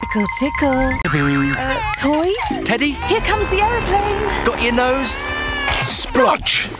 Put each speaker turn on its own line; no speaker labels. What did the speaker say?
Tickle, tickle. Uh, toys?
Teddy,
Here comes the aeroplane.
got your nose? Splotch!